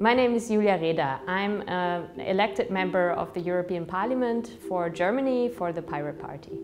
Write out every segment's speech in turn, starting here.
My name is Julia Reda. I'm an elected member of the European Parliament for Germany for the Pirate Party.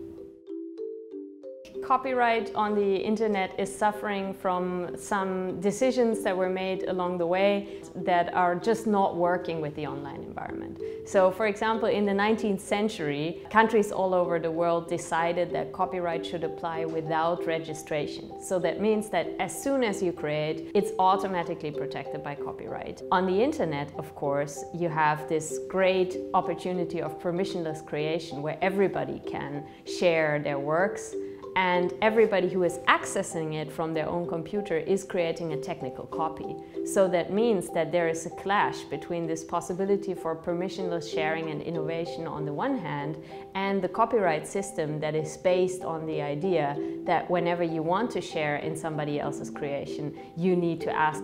Copyright on the internet is suffering from some decisions that were made along the way that are just not working with the online environment. So for example, in the 19th century, countries all over the world decided that copyright should apply without registration. So that means that as soon as you create, it's automatically protected by copyright. On the internet, of course, you have this great opportunity of permissionless creation where everybody can share their works and everybody who is accessing it from their own computer is creating a technical copy. So that means that there is a clash between this possibility for permissionless sharing and innovation on the one hand and the copyright system that is based on the idea that whenever you want to share in somebody else's creation, you need to ask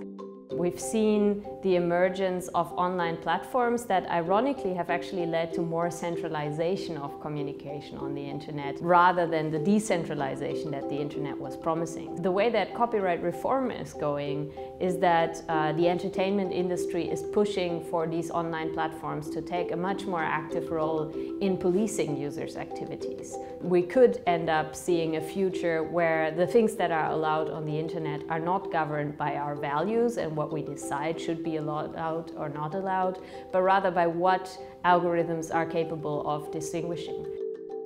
We've seen the emergence of online platforms that ironically have actually led to more centralization of communication on the internet rather than the decentralization that the internet was promising. The way that copyright reform is going is that uh, the entertainment industry is pushing for these online platforms to take a much more active role in policing users' activities. We could end up seeing a future where the things that are allowed on the internet are not governed by our values and what we decide should be allowed or not allowed, but rather by what algorithms are capable of distinguishing.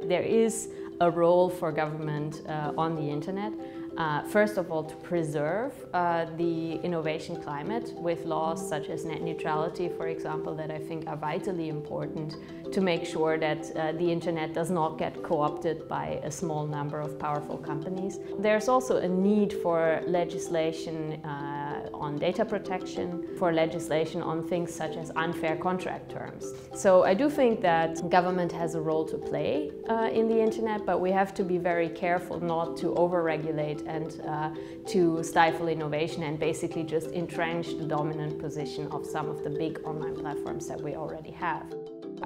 There is a role for government uh, on the internet. Uh, first of all, to preserve uh, the innovation climate with laws such as net neutrality, for example, that I think are vitally important to make sure that uh, the internet does not get co-opted by a small number of powerful companies. There's also a need for legislation uh, on data protection, for legislation on things such as unfair contract terms. So I do think that government has a role to play uh, in the internet, but we have to be very careful not to over-regulate and uh, to stifle innovation and basically just entrench the dominant position of some of the big online platforms that we already have.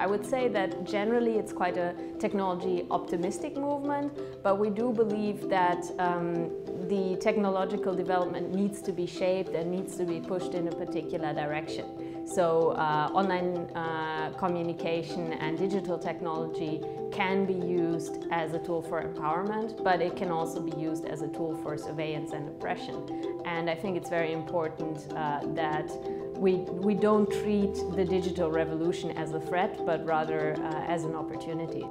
I would say that generally it's quite a technology optimistic movement, but we do believe that um, the technological development needs to be shaped and needs to be pushed in a particular direction. So uh, online uh, communication and digital technology can be used as a tool for empowerment, but it can also be used as a tool for surveillance and oppression. And I think it's very important uh, that we, we don't treat the digital revolution as a threat, but rather uh, as an opportunity.